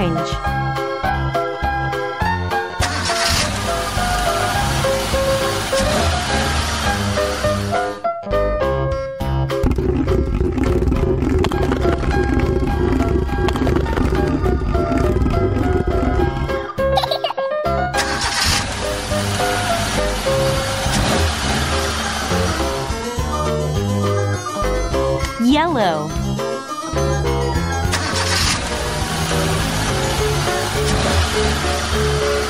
Orange. Green.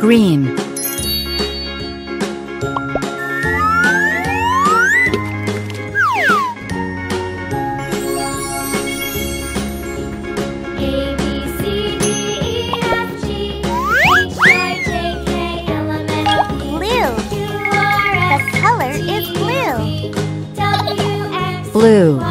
Green. A B C D E F G H I J K L M N O P Q R S T U V W X Y Z. Blue. The color is blue. Blue.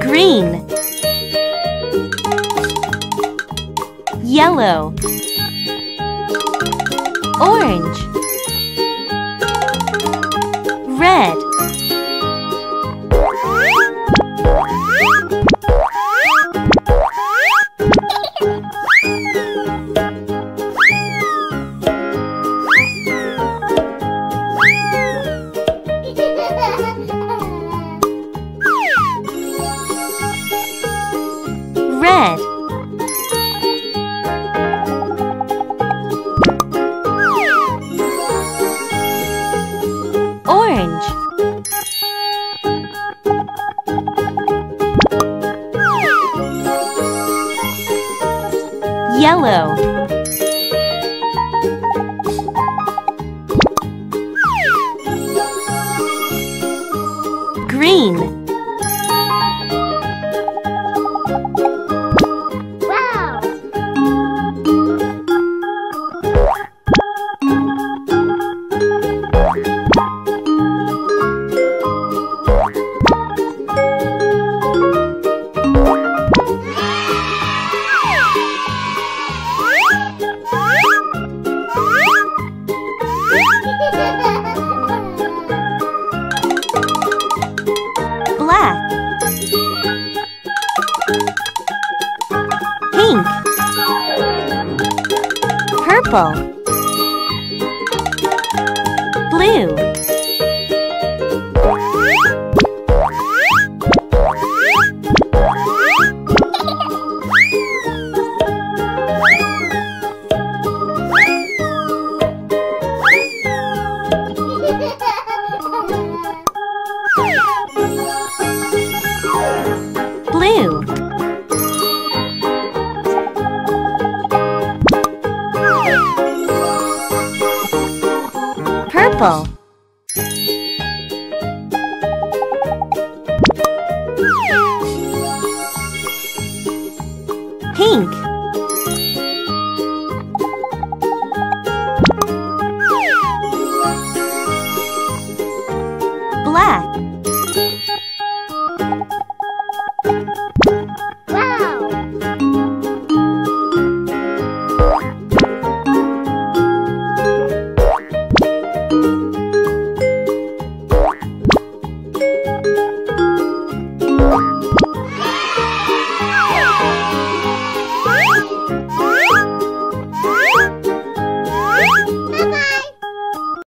Green. Yellow. Orange. Red. Orange. Yellow. Green. Purple. Blue. Purple.